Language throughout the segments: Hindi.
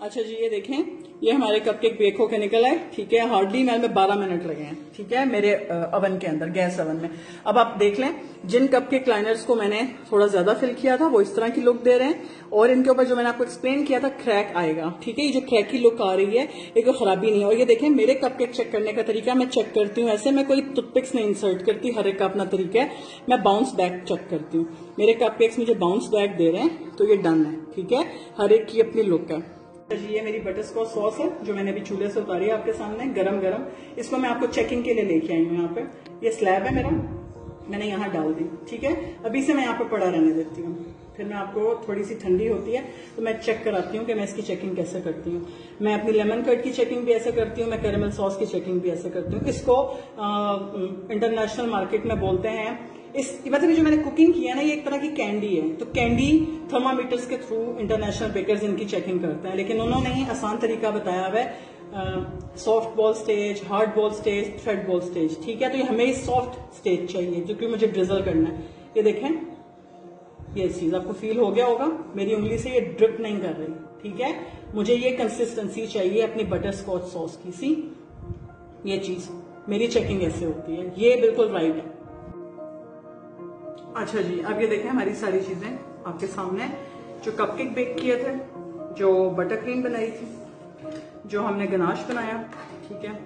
अच्छा जी, ये देखें। ये हमारे कप कपकेक बेक होकर निकल आए, ठीक है? हार्डली मैल में 12 मिनट लगे हैं, ठीक है? मेरे अवन के अंदर, गैस अवन में। अब आप देख लें, जिन कप कपकेक लाइनर्स को मैंने थोड़ा ज़्यादा फिल किया था, वो इस तरह की लुक दे रहे हैं और इनके ऊपर जो मैंने आपको एक्सप्लेन किया था क्रैक आएगा, ठीक है? ये जो क्रैक की लुक आ रही है, ये कोई खराबी नहीं है। और ये देखें, मेरे कपकेक चेक करने का तरीका मैं चेक करती हूँ, ऐसे मैं कोई टुथपिक्स नहीं इंसर्ट करती, हर एक का अपना तरीका है। मैं बाउंस बैक चेक करती हूँ। मेरे कपकेक्स मुझे बाउंस बैक दे रहे हैं तो ये डन है, ठीक है? हर एक की अपनी लुक है। जी ये मेरी बटर स्कॉच सॉस है, जो मैंने अभी चूल्हे से उतारी है आपके सामने गरम गरम इसको मैं आपको चेकिंग के लिए लेके आई हूँ यहाँ पे। ये स्लैब है मेरा, मैंने यहाँ डाल दी, ठीक है? अभी से मैं यहाँ पे पड़ा रहने देती हूँ। फिर मैं आपको थोड़ी सी ठंडी होती है तो मैं चेक कराती हूँ कि मैं इसकी चेकिंग कैसे करती हूँ। मैं अपनी लेमन कर्ड की चेकिंग भी ऐसे करती हूँ, मैं कैरेमल सॉस की चेकिंग भी ऐसे करती हूँ। इसको इंटरनेशनल मार्केट में बोलते हैं इस मतलब जो मैंने कुकिंग किया ना, ये एक तरह की कैंडी है। तो कैंडी थर्मामीटर्स के थ्रू इंटरनेशनल बेकर्स इनकी चेकिंग करते हैं। लेकिन उन्होंने ही आसान तरीका बताया हुआ है soft ball stage hard ball stage thread ball stage ठीक है? तो ये हमें सॉफ्ट स्टेज चाहिए, जो कि मुझे ड्रिजल करना है। ये देखें, ये चीज़ आपको फील हो गया होगा। मेरी उंगली से ये ड्रिप नहीं कर रही, ठीक है? मुझे ये कंसिस्टेंसी चाहिए अपनी बटर स्कॉच सॉस की सी। ये चीज़, मेरी चेकिंग ऐसे होती है। ये बिल्कुल राइट है। अच्छा जी अब ये देखें हमारी सारी चीज़ें आपके सामने। जो कपकेक बेक किए थे जो बटर क्रीम बनाई थी जो हमने गनाश बनाया ठीक है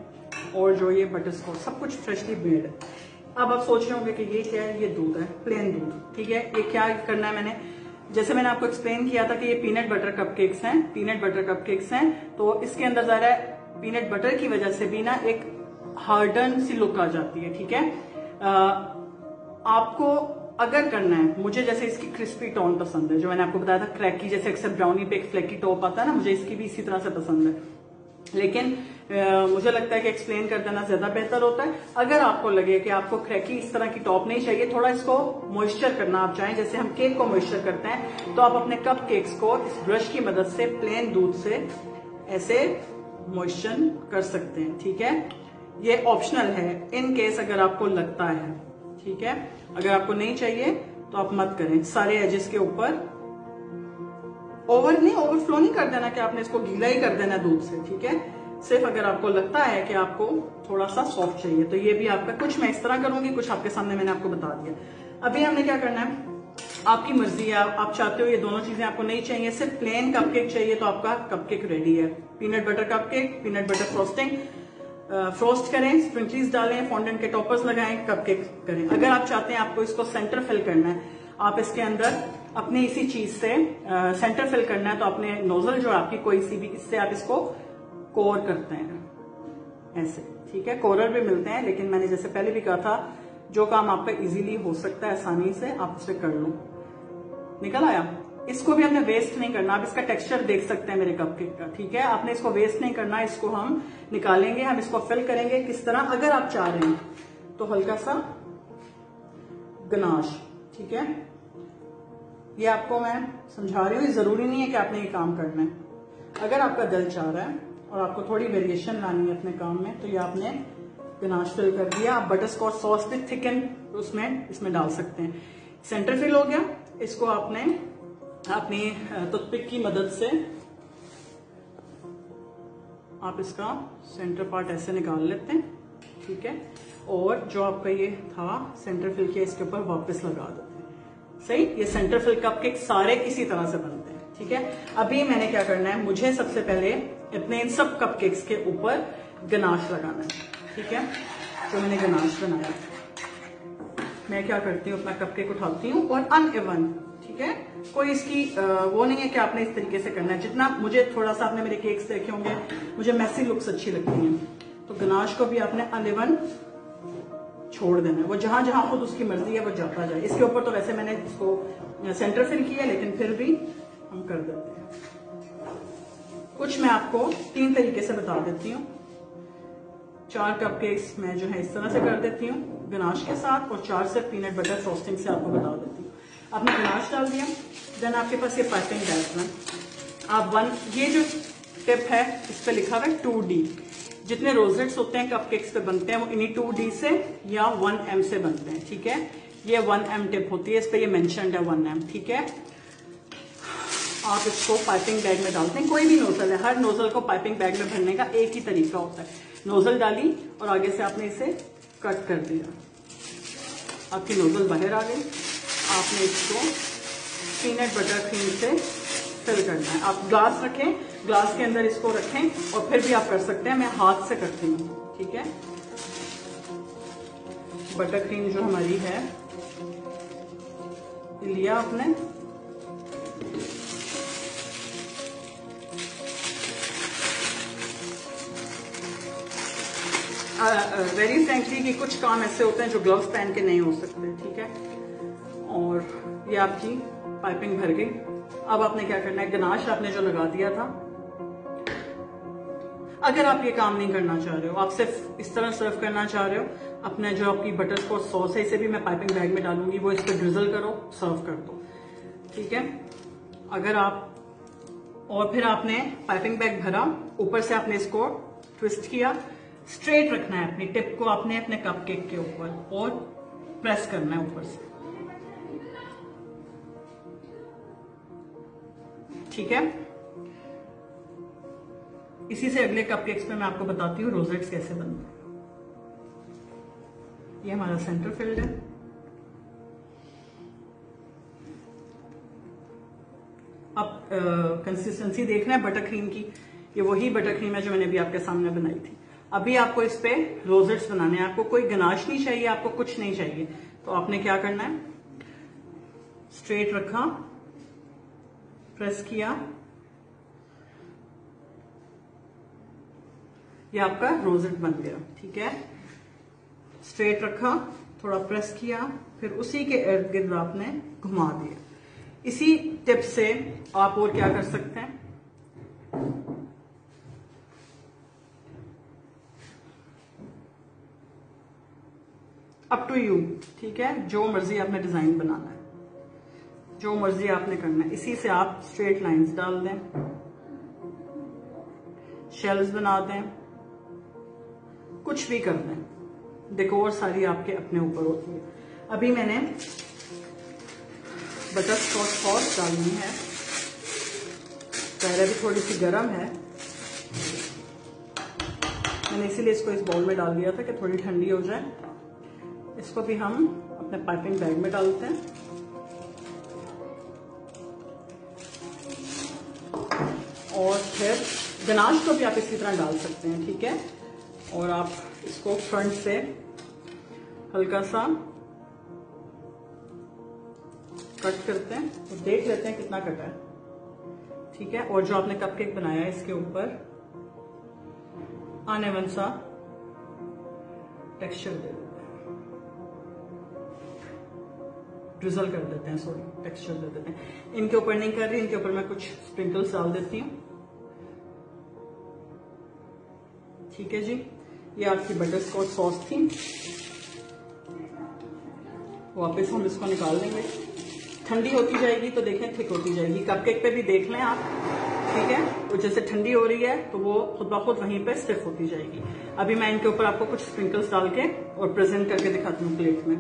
और जो ये बटर स्कॉच सब कुछ फ्रेशली मेड है अब आप सोच रहे होंगे कि ये क्या है? ये दूध है प्लेन दूध ठीक है? ये क्या करना है मैंने? जैसे मैंने आपको एक्सप्लेन किया था कि ये पीनट बटर कपकेक्स हैं पीनट बटर कपकेक्स हैं तो इसके अंदर ज़रा पीनट बटर की वजह से भी ना एक हार्डन सी लुक आ जाती है ठीक है? आ, आपको अगर करना है मुझे जैसे इसकी क्रिस्पी टोन पसंद है जो मैंने आपको बताया था क्रैकी जैसे अक्सर ब्राउनी पे एक फ्लेकी टॉप आता है ना मुझे इसकी भी इसी तरह से पसंद है। लेकिन आ, मुझे लगता है कि एक्सप्लेन कर देना ज़्यादा बेहतर होता है। अगर आपको लगे कि आपको क्रैकी इस तरह की टॉप नहीं चाहिए थोड़ा इसको मॉइस्चर करना आप चाहें जैसे हम केक को मॉइस्चर करते हैं तो आप अपने कप केक्स को इस ब्रश की मदद से प्लेन दूध से ऐसे मॉइस्चर कर सकते हैं ठीक है? ये ऑप्शनल है इन केस अगर आपको लगता है ठीक है? अगर आपको नहीं चाहिए तो आप मत करें। सारे एजेस के ऊपर ओवर नहीं ओवरफ्लो नहीं कर देना कि आपने इसको गीला ही कर देना दूध से, ठीक है? सिर्फ़ अगर आपको लगता है कि आपको थोड़ा सा सॉफ्ट चाहिए तो ये भी आपका, कुछ मैं इस तरह करूँगी, कुछ आपके सामने मैंने आपको बता दिया। अभी हमने क्या करना है? आपकी मर्ज़ी है, आप चाहते हो ये दोनों चीज़ें आपको नहीं चाहिए, सिर्फ़ प्लेन कपकेक चाहिए तो आपका कपकेक रेडी है। Peanut butter cupcake peanut butter frosting frost करें स्प्रिंकलीज डालें फॉन्डेंट के टॉपर्स लगाएँ कपकेक करें। अगर आप चाहते हैं आपको इसको सेंटर फिल करना है, आप इसके अंदर अपने इसी चीज़ से सेंटर फिल करना है तो अपने नोजल जो आपकी कोई सी भी, इससे आप इसको कोर करते हैं। ऐसे, ठीक है? कोरर भी मिलते हैं, लेकिन मैंने जैसे पहले भी कहा था, जो काम आपका इजीली हो सकता है आसानी से, आप उसे कर लो। निकल आया? इसको भी हमने वेस्ट नहीं करना। आप इसका टेक्सचर देख सकते हैं मेरे कपकेक का, ठीक है? आपने इसको वेस्ट नहीं करना, इसको हम निकालेंगे, हम इसको फिल करेंगे किस तरह? अगर आप चाह रहे हैं तो हल्का सा गनाश ठीक है? ये आपको मैं समझा रही हूँ ज़रूरी नहीं है कि आपने ये काम करना है। अगर आपका दिल चाह रहा है और आपको थोड़ी वेरिएशन लानी है अपने काम में तो ये आपने गनाश फिल कर दिया। आप बटर स्कॉच सॉस भी थिकन उसमें, इसमें डाल सकते हैं। सेंटर फिल हो गया। इसको आपने अपनी टूथपिक की मदद से आप इसका सेंटर पार्ट ऐसे निकाल लेते हैं, ठीक है? और जो आपका ये था सेंटर फिल किया, इसके ऊपर वापस लगा देते हैं। सही? ये सेंटर फिल कप सारे इसी तरह से बनते हैं, ठीक है? अभी मैंने क्या करना है, मुझे सबसे पहले इतने इन सब कप के ऊपर गनाश लगाना है, ठीक है? तो मैंने गनाश बनाया। मैं क्या करती हूँ, अपना कप केक उठाती हूँ और अनइवन ठीक है? कोई इसकी वो नहीं है कि आपने इस तरीके से करना है। जितना मुझे थोड़ा सा आपने मेरे केक्स देखे होंगे, मुझे मैसी लुक्स अच्छी लगती हैं। तो गनाश को भी आपने अलेवन छोड़ देना है। वो जहाँ जहाँ खुद उसकी मर्ज़ी है, वो जाता जाए। इसके ऊपर तो वैसे मैंने इसको सेंटर फिल किया लेकिन फिर भी हम कर देते हैं। कुछ मैं आपको तीन तरीके से बता देती हूँ। चार कपकेक्स मैं जो है इस तरह से कर देती हूँ, गनाश के साथ, और चार से पीनट बटर फ्रोस्टिंग से आपको बता देती हूँ। आपने गनाश डाल दिया। देन आपके पास ये पाइपिंग बैग आप वन ये जो टिप है, इस पर लिखा हुआ है टू डी जितने रोजेट्स होते हैं कप केक्स पे बनते हैं, वो इन्हीं टू डी से या वन एम से बनते हैं, ठीक है? ये वन एम टिप होती है, इस पर ये मैंशन है वन एम ठीक है? आप इसको पाइपिंग बैग में डालते हैं। कोई भी नोजल है, हर नोजल को पाइपिंग बैग में भरने का एक ही तरीका होता है। नोजल डाली और आगे से आपने इसे कट कर दिया। आपकी नोजल बाहर आ गई। आपने इसको पीनट बटर क्रीम से फिल करना है। आप ग्लास रखें ग्लास के अंदर इसको रखें और फिर भी आप कर सकते हैं। मैं हाथ से करती हूँ, ठीक है? बटर क्रीम जो हमारी है लिया आपने। वेरी फ्रेंकली कि कुछ काम ऐसे होते हैं जो ग्लव्स पहन के नहीं हो सकते, ठीक है? और ये आपकी पाइपिंग भर गई। अब आपने क्या करना है? गनाश आपने जो लगा दिया था। अगर आप ये काम नहीं करना चाह रहे हो, आप सिर्फ़ इस तरह सर्व करना चाह रहे हो, अपने जो आपकी बटर स्कॉच सॉस है इसे भी मैं पाइपिंग बैग में डालूँगी, वो इस पर ड्रिजल करो सर्व कर दो। ठीक है? अगर आप, और फिर आपने पाइपिंग बैग भरा, ऊपर से आपने इसको ट्विस्ट किया स्ट्रेट रखना है अपनी टिप को आपने अपने कप के ऊपर, और प्रेस करना है ऊपर से। ठीक है? इसी से अगले कप केक्स में मैं आपको बताती हूँ रोजेट्स कैसे बनते हैं। ये हमारा सेंटर फ़ील्ड है। अब कंसिस्टेंसी देख रहे हैं बटर क्रीम की। ये वही बटर क्रीम है जो मैंने अभी आपके सामने बनाई थी। अभी आपको इस पे रोजेट्स बनाने हैं। आपको कोई गनाश नहीं चाहिए, आपको कुछ नहीं चाहिए। तो आपने क्या करना है? स्ट्रेट रखा। प्रेस किया। ये आपका रोजेट बन गया, ठीक है? स्ट्रेट रखा, थोड़ा प्रेस किया, फिर उसी के इर्द गिर्द आपने घुमा दिया। इसी टिप से आप और क्या कर सकते हैं? अप टू यू ठीक है? जो मर्ज़ी आपने डिज़ाइन बनाना है। जो मर्ज़ी आपने करना है। इसी से आप स्ट्रेट लाइंस डाल दें। शेल्स बना दें। कुछ भी कर दें। डेकोर सारी आपके अपने ऊपर होती है। अभी मैंने बटर स्कॉच सॉस डालनी है। पहले भी थोड़ी सी गर्म है। मैंने इसीलिए इसको इस बाउल में डाल दिया था कि थोड़ी ठंडी हो जाए। इसको भी हम अपने पाइपिंग बैग में डालते हैं। और फिर गनाश को भी आप इसी तरह डाल सकते हैं, ठीक है? और आप इसको फ्रंट से हल्का सा कट करते हैं। तो देख लेते हैं कितना कटा है, ठीक है? और जो आपने कपकेक बनाया है इसके ऊपर, आने वन सा टेक्सचर दे देते हैं। ड्रिजल कर देते हैं सॉरी टेक्सचर दे देते हैं। इनके ऊपर नहीं कर रही, इनके ऊपर मैं कुछ स्प्रिंकल्स डाल देती हूँ। ठीक है जी। ये आपकी बटर स्कॉच सॉस थी। वापस हम इसको निकाल लेंगे ठंडी होती जाएगी तो देखें थिक होती जाएगी। कपकेक पे भी देख लें आप, ठीक है? और जैसे ठंडी हो रही है तो वो खुद ब खुद वहीं पे स्टिफ होती जाएगी। अभी मैं इनके ऊपर आपको कुछ स्प्रिंकल्स डाल के और प्रेजेंट करके दिखाती हूँ प्लेट में।